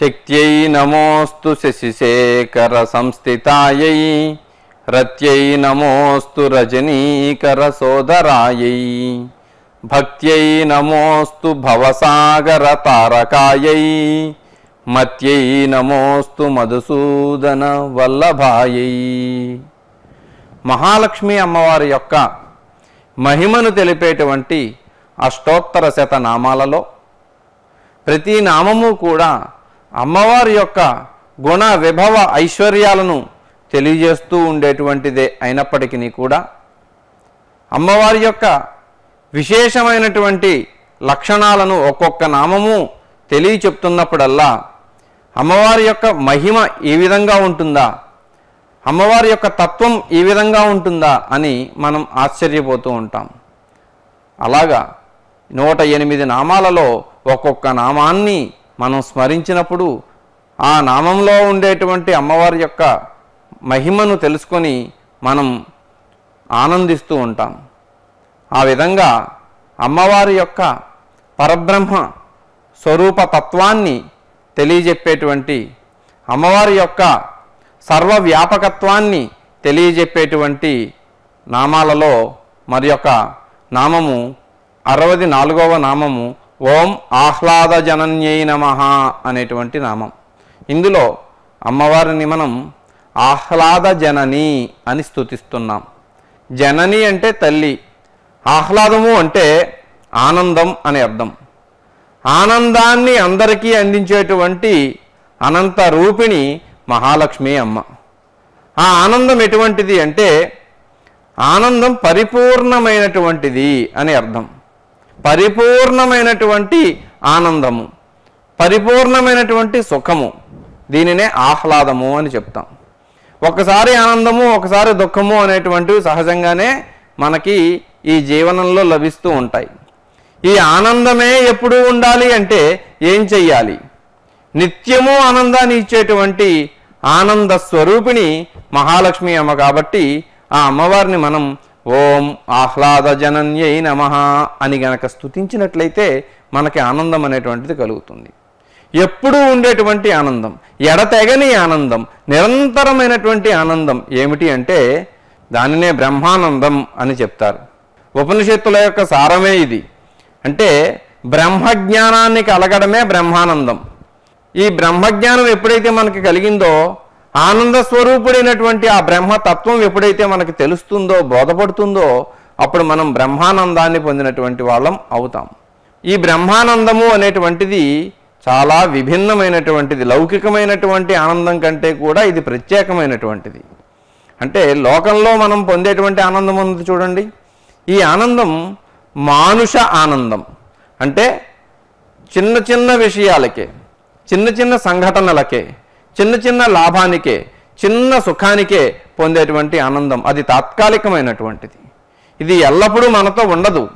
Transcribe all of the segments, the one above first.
శక్త్యై నమోస్తు శశిశేఖర సంస్థితాయై రత్యై నమోస్తు రజనీకర సోదరాయై భక్త్యై నమోస్తు భవసాగర తారకాయై మత్యై నమోస్తు మధుసూదన వల్లభాయై. మహాలక్ష్మి అమ్మవారి యొక్క మహిమను తెలిపేటువంటి అష్టోత్తర శత నామాలలో ప్రతి నామము కూడా అమ్మవారి యొక్క గుణ విభవ ఐశ్వర్యాలను తెలియజేస్తూ ఉండేటువంటిదే అయినప్పటికీ కూడా అమ్మవారి యొక్క విశేషమైనటువంటి లక్షణాలను ఒక్కొక్క నామము తెలియ చెప్తున్నప్పుడల్లా అమ్మవారి యొక్క మహిమ ఈ విధంగా ఉంటుందా? అమ్మవారి యొక్క తత్వం ఈ విధంగా ఉంటుందా? అని మనం ఆశ్చర్యపోతూ ఉంటాం. అలాగా నూట ఎనిమిది నామాలలో ఒక్కొక్క నామాన్ని మనం స్మరించినప్పుడు ఆ నామంలో ఉండేటువంటి అమ్మవారి యొక్క మహిమను తెలుసుకొని మనం ఆనందిస్తూ ఉంటాం. ఆ విధంగా అమ్మవారి యొక్క పరబ్రహ్మ స్వరూప తత్వాన్ని తెలియజెప్పేటువంటి అమ్మవారి యొక్క సర్వవ్యాపకత్వాన్ని తెలియజెప్పేటువంటి నామాలలో మరి యొక్క నామము అరవది నాలుగవ నామము ఓం ఆహ్లాద జనన్యై నమ అనేటువంటి నామం. ఇందులో అమ్మవారిని మనం ఆహ్లాద జనని అని స్తుతిస్తున్నాం. జనని అంటే తల్లి ఆహ్లాదము అంటే ఆనందం అని అర్థం. ఆనందాన్ని అందరికీ అందించేటువంటి అనంత రూపిణి మహాలక్ష్మి అమ్మ. ఆ ఆనందం ఎటువంటిది అంటే ఆనందం పరిపూర్ణమైనటువంటిది అని అర్థం. పరిపూర్ణమైనటువంటి ఆనందము పరిపూర్ణమైనటువంటి సుఖము దీనినే ఆహ్లాదము అని చెప్తాం. ఒకసారి ఆనందము ఒకసారి దుఃఖము అనేటువంటివి సహజంగానే మనకి ఈ జీవనంలో లభిస్తూ ఉంటాయి. ఈ ఆనందమే ఎప్పుడు ఉండాలి అంటే ఏం చెయ్యాలి? నిత్యము ఆనందాన్ని ఇచ్చేటువంటి ఆనంద స్వరూపిణి మహాలక్ష్మి అమ్మ కాబట్టి ఆ అమ్మవారిని మనం ఓం ఆహ్లాద జనన్యై నమ అని గనక స్తుతించినట్లయితే మనకి ఆనందం అనేటువంటిది కలుగుతుంది. ఎప్పుడూ ఉండేటువంటి ఆనందం ఎడతెగని ఆనందం నిరంతరమైనటువంటి ఆనందం ఏమిటి అంటే దానినే బ్రహ్మానందం అని చెప్తారు. ఉపనిషత్తుల యొక్క సారమే ఇది. అంటే బ్రహ్మజ్ఞానాన్ని కలగడమే బ్రహ్మానందం. ఈ బ్రహ్మజ్ఞానం ఎప్పుడైతే మనకి కలిగిందో ఆనంద స్వరూపుడైనటువంటి ఆ బ్రహ్మతత్వం ఎప్పుడైతే మనకు తెలుస్తుందో బోధపడుతుందో అప్పుడు మనం బ్రహ్మానందాన్ని పొందినటువంటి వాళ్ళం అవుతాం. ఈ బ్రహ్మానందము అనేటువంటిది చాలా విభిన్నమైనటువంటిది లౌకికమైనటువంటి ఆనందం కంటే కూడా ఇది ప్రత్యేకమైనటువంటిది. అంటే లోకంలో మనం పొందేటువంటి ఆనందం ఉంది చూడండి. ఈ ఆనందం మానుష ఆనందం. అంటే చిన్న చిన్న విషయాలకే చిన్న చిన్న సంఘటనలకే చిన్న చిన్న లాభానికే చిన్న సుఖానికే పొందేటువంటి ఆనందం. అది తాత్కాలికమైనటువంటిది. ఇది ఎల్లప్పుడూ మనతో ఉండదు.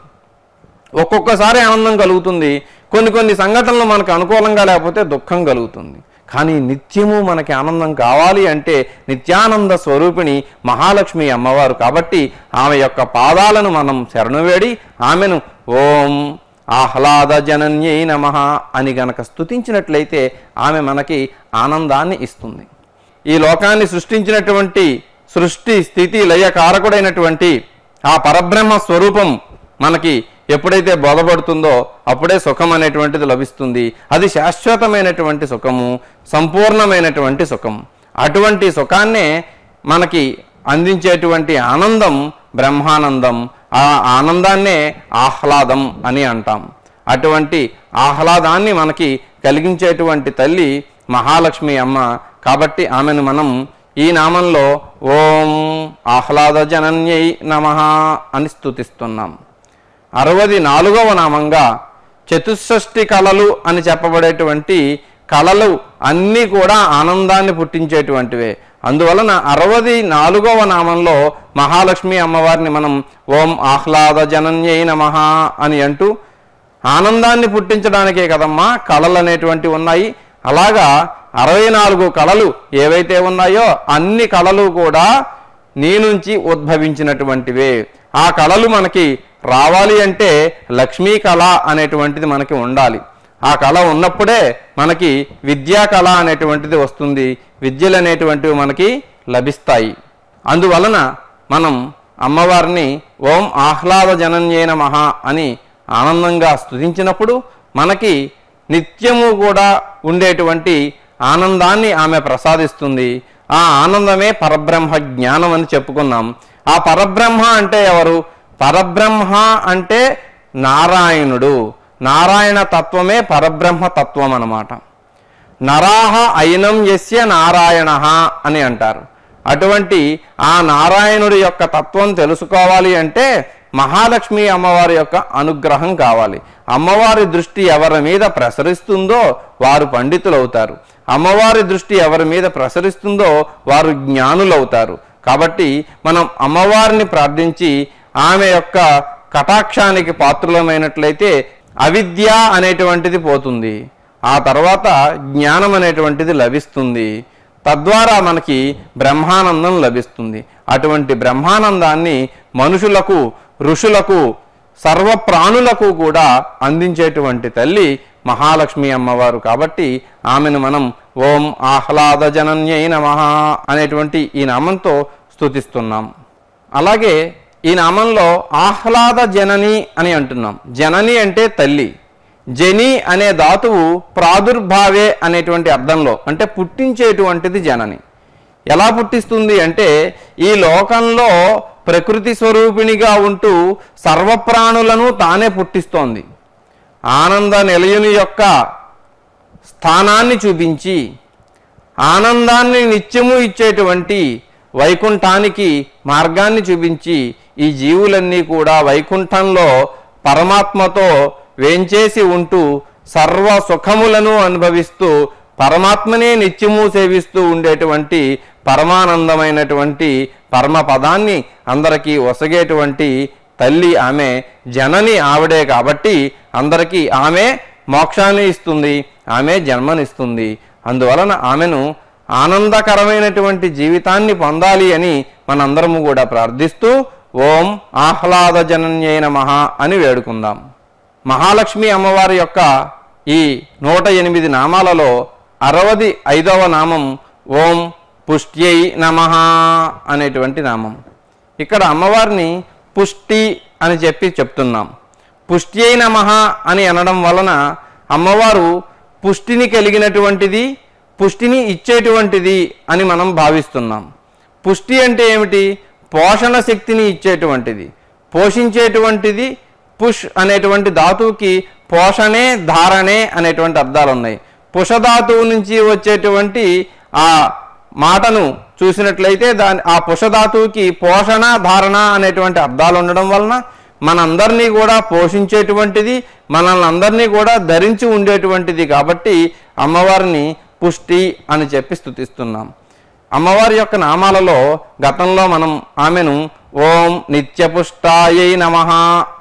ఒక్కొక్కసారి ఆనందం కలుగుతుంది. కొన్ని కొన్ని సంఘటనలు మనకు అనుకూలంగా లేకపోతే దుఃఖం కలుగుతుంది. కానీ నిత్యము మనకి ఆనందం కావాలి అంటే నిత్యానంద స్వరూపిణి మహాలక్ష్మి అమ్మవారు కాబట్టి ఆమె యొక్క పాదాలను మనం శరణు వేడి ఆమెను ఓం ఆహ్లాద జనన్యై నమ అని గనక స్తుతించినట్లయితే ఆమె మనకి ఆనందాన్ని ఇస్తుంది. ఈ లోకాన్ని సృష్టించినటువంటి సృష్టి స్థితి లయ కారకుడైనటువంటి ఆ పరబ్రహ్మ స్వరూపం మనకి ఎప్పుడైతే బోధపడుతుందో అప్పుడే సుఖం అనేటువంటిది లభిస్తుంది. అది శాశ్వతమైనటువంటి సుఖము సంపూర్ణమైనటువంటి సుఖం. అటువంటి సుఖాన్నే మనకి అందించేటువంటి ఆనందం బ్రహ్మానందం. ఆ ఆనందాన్నే ఆహ్లాదం అని అంటాం. అటువంటి ఆహ్లాదాన్ని మనకి కలిగించేటువంటి తల్లి మహాలక్ష్మి అమ్మ. కాబట్టి ఆమెను మనం ఈ నామంలో ఓం ఆహ్లాద జనన్యై నమ అని స్తుతిస్తున్నాం. అరవది నాలుగవ నామంగా చతుషష్ఠి కళలు అని చెప్పబడేటువంటి కళలు అన్నీ కూడా ఆనందాన్ని పుట్టించేటువంటివే. అందువలన అరవది నాలుగవ నామంలో మహాలక్ష్మి అమ్మవారిని మనం ఓం ఆహ్లాద జనన్యై నమ అని అంటూ ఆనందాన్ని పుట్టించడానికే కదమ్మా కళలు అనేటువంటివి ఉన్నాయి. అలాగా అరవై నాలుగు కళలు ఏవైతే ఉన్నాయో అన్ని కళలు కూడా నీ నుంచి ఉద్భవించినటువంటివే. ఆ కళలు మనకి రావాలి అంటే లక్ష్మీ కళ అనేటువంటిది మనకి ఉండాలి. ఆ కళ ఉన్నప్పుడే మనకి విద్యా కళ అనేటువంటిది వస్తుంది. విద్యలు అనేటువంటివి మనకి లభిస్తాయి. అందువలన మనం అమ్మవారిని ఓం ఆహ్లాద జనన్యేన మహా అని ఆనందంగా స్తుతించినప్పుడు మనకి నిత్యము కూడా ఉండేటువంటి ఆనందాన్ని ఆమె ప్రసాదిస్తుంది. ఆ ఆనందమే పరబ్రహ్మ జ్ఞానం అని చెప్పుకున్నాం. ఆ పరబ్రహ్మ అంటే ఎవరు? పరబ్రహ్మ అంటే నారాయణుడు. నారాయణ తత్వమే పరబ్రహ్మ తత్వం అన్నమాట. నరాహ అయినం ఎస్య నారాయణ అని అంటారు. అటువంటి ఆ నారాయణుడి యొక్క తత్వం తెలుసుకోవాలి అంటే మహాలక్ష్మి అమ్మవారి యొక్క అనుగ్రహం కావాలి. అమ్మవారి దృష్టి ఎవరి మీద ప్రసరిస్తుందో వారు పండితులవుతారు. అమ్మవారి దృష్టి ఎవరి మీద ప్రసరిస్తుందో వారు జ్ఞానులవుతారు. కాబట్టి మనం అమ్మవారిని ప్రార్థించి ఆమె యొక్క కటాక్షానికి పాత్రులమైనట్లయితే అవిద్య అనేటువంటిది పోతుంది. ఆ తర్వాత జ్ఞానం అనేటువంటిది లభిస్తుంది. తద్వారా మనకి బ్రహ్మానందం లభిస్తుంది. అటువంటి బ్రహ్మానందాన్ని మనుషులకు ఋషులకు సర్వ ప్రాణులకు కూడా అందించేటువంటి తల్లి మహాలక్ష్మి అమ్మవారు. కాబట్టి ఆమెను మనం ఓం ఆహ్లాద జనన్యై నమః అనేటువంటి ఈ నామంతో స్తుతిస్తున్నాం. అలాగే ఈ నామంలో ఆహ్లాద జనని అని అంటున్నాం. జనని అంటే తల్లి. జని అనే ధాతువు ప్రాదుర్భావే అనేటువంటి అర్థంలో అంటే పుట్టించేటువంటిది జనని. ఎలా పుట్టిస్తుంది అంటే ఈ లోకంలో ప్రకృతి స్వరూపిణిగా ఉంటూ సర్వప్రాణులను తానే పుట్టిస్తోంది. ఆనంద నిలయుని యొక్క స్థానాన్ని చూపించి ఆనందాన్ని నిత్యము ఇచ్చేటువంటి వైకుంఠానికి మార్గాన్ని చూపించి ఈ జీవులన్నీ కూడా వైకుంఠంలో పరమాత్మతో వేంచేసి ఉంటూ సర్వ సుఖములను అనుభవిస్తూ పరమాత్మనే నిత్యము సేవిస్తూ ఉండేటువంటి పరమానందమైనటువంటి పరమ పదాన్ని అందరికీ ఒసగేటువంటి తల్లి ఆమె జనని ఆవిడే కాబట్టి అందరికీ ఆమె మోక్షాన్ని ఇస్తుంది ఆమె జన్మనిస్తుంది. అందువలన ఆమెను ఆనందకరమైనటువంటి జీవితాన్ని పొందాలి అని మనందరము కూడా ప్రార్థిస్తూ ఓం ఆహ్లాద జనన్యైన మహా అని వేడుకుందాం. మహాలక్ష్మి అమ్మవారి యొక్క ఈ నూట ఎనిమిది నామాలలో అరవది ఐదవ నామం ఓం పుష్ట్యై నమ అనేటువంటి నామం. ఇక్కడ అమ్మవారిని పుష్టి అని చెప్పి చెప్తున్నాం. పుష్ట్యై నమ అని అనడం వలన అమ్మవారు పుష్టిని కలిగినటువంటిది పుష్టిని ఇచ్చేటువంటిది అని మనం భావిస్తున్నాం. పుష్టి అంటే ఏమిటి? పోషణ శక్తిని ఇచ్చేటువంటిది. పోషించేటువంటిది పుష్ అనేటువంటి ధాతువుకి పోషణే ధారణే అనేటువంటి అర్థాలు ఉన్నాయి పుషధాతువు నుంచి వచ్చేటువంటి ఆ మాటను చూసినట్లయితే దాని ఆ పుషధాతువుకి పోషణ ధారణ అనేటువంటి అర్థాలు ఉండడం వలన మనందరినీ కూడా పోషించేటువంటిది మనల్ని అందరినీ కూడా ధరించి ఉండేటువంటిది కాబట్టి అమ్మవారిని పుష్టి అని చెప్పి స్థుతిస్తున్నాం. అమ్మవారి యొక్క నామాలలో గతంలో మనం ఆమెను ఓం నిత్యపుష్టాయై నమ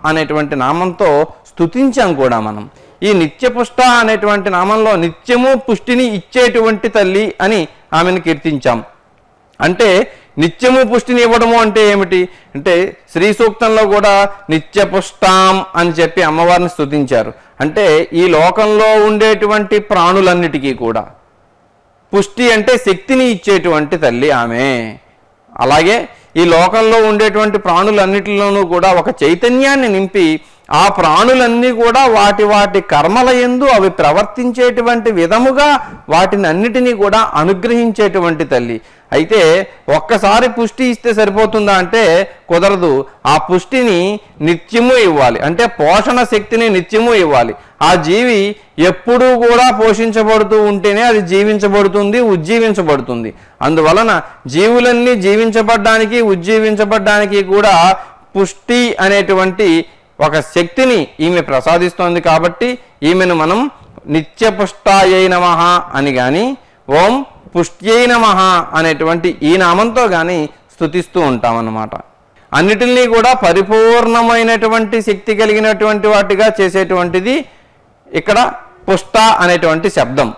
అనేటువంటి నామంతో స్థుతించాం కూడా మనం. ఈ నిత్యపుష్ట అనేటువంటి నామంలో నిత్యము పుష్టిని ఇచ్చేటువంటి తల్లి అని ఆమెను కీర్తించాం. అంటే నిత్యము పుష్టిని ఇవ్వడము అంటే ఏమిటి? అంటే శ్రీ సూక్తంలో కూడా నిత్య పుష్టాం అని చెప్పి అమ్మవారిని స్తుతించారు. అంటే ఈ లోకంలో ఉండేటువంటి ప్రాణులన్నిటికీ కూడా పుష్టి అంటే శక్తిని ఇచ్చేటువంటి తల్లి ఆమె. అలాగే ఈ లోకంలో ఉండేటువంటి ప్రాణులన్నిటిలోనూ కూడా ఒక చైతన్యాన్ని నింపి ఆ ప్రాణులన్నీ కూడా వాటి వాటి కర్మల ఎందు అవి ప్రవర్తించేటువంటి విధముగా వాటిని అన్నిటినీ కూడా అనుగ్రహించేటువంటి తల్లి. అయితే ఒక్కసారి పుష్టి ఇస్తే సరిపోతుందా అంటే కుదరదు. ఆ పుష్టిని నిత్యము ఇవ్వాలి. అంటే పోషణ శక్తిని నిత్యము ఇవ్వాలి. ఆ జీవి ఎప్పుడూ కూడా పోషించబడుతూ ఉంటేనే అది జీవించబడుతుంది ఉజ్జీవించబడుతుంది. అందువలన జీవులన్నీ జీవించబడ్డానికి ఉజ్జీవించబడ్డానికి కూడా పుష్టి అనేటువంటి ఒక శక్తిని ఈమె ప్రసాదిస్తోంది కాబట్టి ఈమెను మనం నిత్యపుష్టాయై నమ అని కానీ ఓం పుష్ట్యై నమ అనేటువంటి ఈ నామంతో కానీ స్తుతిస్తూ ఉంటామన్నమాట. అన్నిటినీ కూడా పరిపూర్ణమైనటువంటి శక్తి కలిగినటువంటి వాటిగా చేసేటువంటిది ఇక్కడ పుష్ట అనేటువంటి శబ్దం.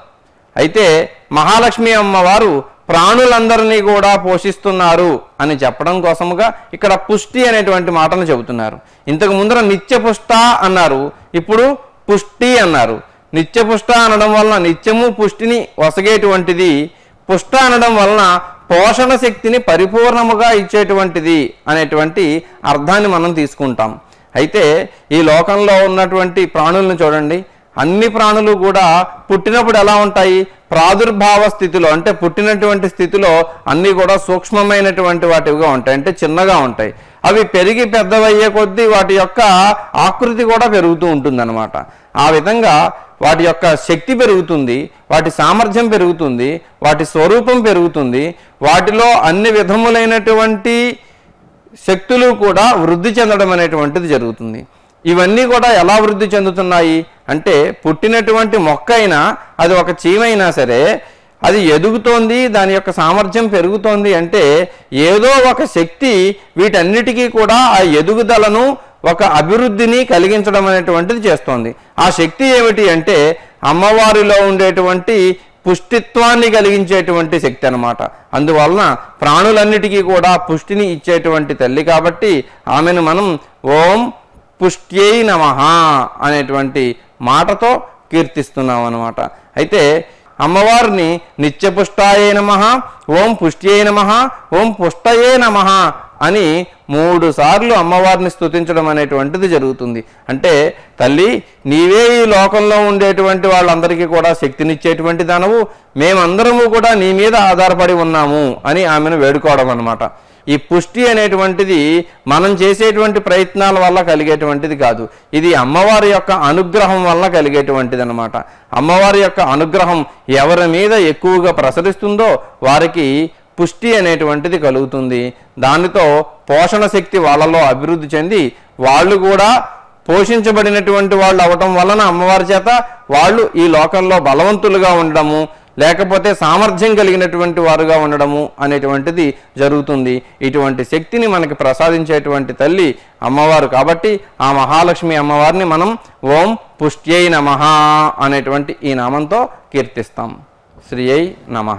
అయితే మహాలక్ష్మి అమ్మవారు ప్రాణులందరినీ కూడా పోషిస్తున్నారు అని చెప్పడం కోసముగా ఇక్కడ పుష్టి అనేటువంటి మాటను చెబుతున్నారు. ఇంతకు ముందర నిత్య పుష్ట అన్నారు ఇప్పుడు పుష్టి అన్నారు. నిత్యపుష్ట అనడం వలన నిత్యము పుష్టిని వసగేటువంటిది పుష్ట అనడం వలన పోషణ శక్తిని పరిపూర్ణముగా ఇచ్చేటువంటిది అనేటువంటి అర్థాన్ని మనం తీసుకుంటాం. అయితే ఈ లోకంలో ఉన్నటువంటి ప్రాణులను చూడండి. అన్ని ప్రాణులు కూడా పుట్టినప్పుడు ఎలా ఉంటాయి? ప్రాదుర్భావ స్థితిలో అంటే పుట్టినటువంటి స్థితిలో అన్నీ కూడా సూక్ష్మమైనటువంటి వాటివిగా ఉంటాయి అంటే చిన్నగా ఉంటాయి. అవి పెరిగి పెద్దవయ్యే కొద్దీ వాటి యొక్క ఆకృతి కూడా పెరుగుతూ ఉంటుందన్నమాట. ఆ విధంగా వాటి యొక్క శక్తి పెరుగుతుంది వాటి సామర్థ్యం పెరుగుతుంది వాటి స్వరూపం పెరుగుతుంది వాటిలో అన్ని విధములైనటువంటి శక్తులు కూడా వృద్ధి చెందడం అనేటువంటిది జరుగుతుంది. ఇవన్నీ కూడా ఎలా వృద్ధి చెందుతున్నాయి? అంటే పుట్టినటువంటి మొక్క అయినా అది ఒక చీమైనా సరే అది ఎదుగుతోంది దాని యొక్క సామర్థ్యం పెరుగుతోంది అంటే ఏదో ఒక శక్తి వీటన్నిటికీ కూడా ఆ ఎదుగుదలను ఒక అభివృద్ధిని కలిగించడం అనేటువంటిది చేస్తోంది. ఆ శక్తి ఏమిటి అంటే అమ్మవారిలో ఉండేటువంటి పుష్టిత్వాన్ని కలిగించేటువంటి శక్తి అన్నమాట. అందువలన ప్రాణులన్నిటికీ కూడా పుష్టిని ఇచ్చేటువంటి తల్లి కాబట్టి ఆమెను మనం ఓం పుష్ట్యై నమ అనేటువంటి మాటతో కీర్తిస్తున్నాం అన్నమాట అయితే అమ్మవారిని నిత్యపుష్టాయే నమ ఓం పుష్ట్యే నమ ఓం పుష్టయే నమ అని మూడు సార్లు అమ్మవారిని స్తుతించడం అనేటువంటిది జరుగుతుంది. అంటే తల్లి నీవే ఈ లోకంలో ఉండేటువంటి వాళ్ళందరికీ కూడా శక్తినిచ్చేటువంటి దానవు మేమందరము కూడా నీ మీద ఆధారపడి ఉన్నాము అని ఆమెను వేడుకోవడం అనమాట ఈ పుష్టి అనేటువంటిది మనం చేసేటువంటి ప్రయత్నాల వల్ల కలిగేటువంటిది కాదు. ఇది అమ్మవారి యొక్క అనుగ్రహం వల్ల కలిగేటువంటిది అనమాట అమ్మవారి యొక్క అనుగ్రహం ఎవరి మీద ఎక్కువగా ప్రసరిస్తుందో వారికి పుష్టి అనేటువంటిది కలుగుతుంది. దానితో పోషణ శక్తి వాళ్ళలో అభివృద్ధి చెంది వాళ్ళు కూడా పోషించబడినటువంటి వాళ్ళు అవటం వలన అమ్మవారి చేత వాళ్ళు ఈ లోకంలో బలవంతులుగా ఉండడము లేకపోతే సామర్థ్యం కలిగినటువంటి వారుగా ఉండడము అనేటువంటిది జరుగుతుంది. ఇటువంటి శక్తిని మనకి ప్రసాదించేటువంటి తల్లి అమ్మవారు కాబట్టి ఆ మహాలక్ష్మి అమ్మవారిని మనం ఓం పుష్ట్యై నమ అనేటువంటి ఈ నామంతో కీర్తిస్తాం. శ్రీ అయి నమ.